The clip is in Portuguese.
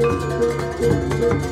Música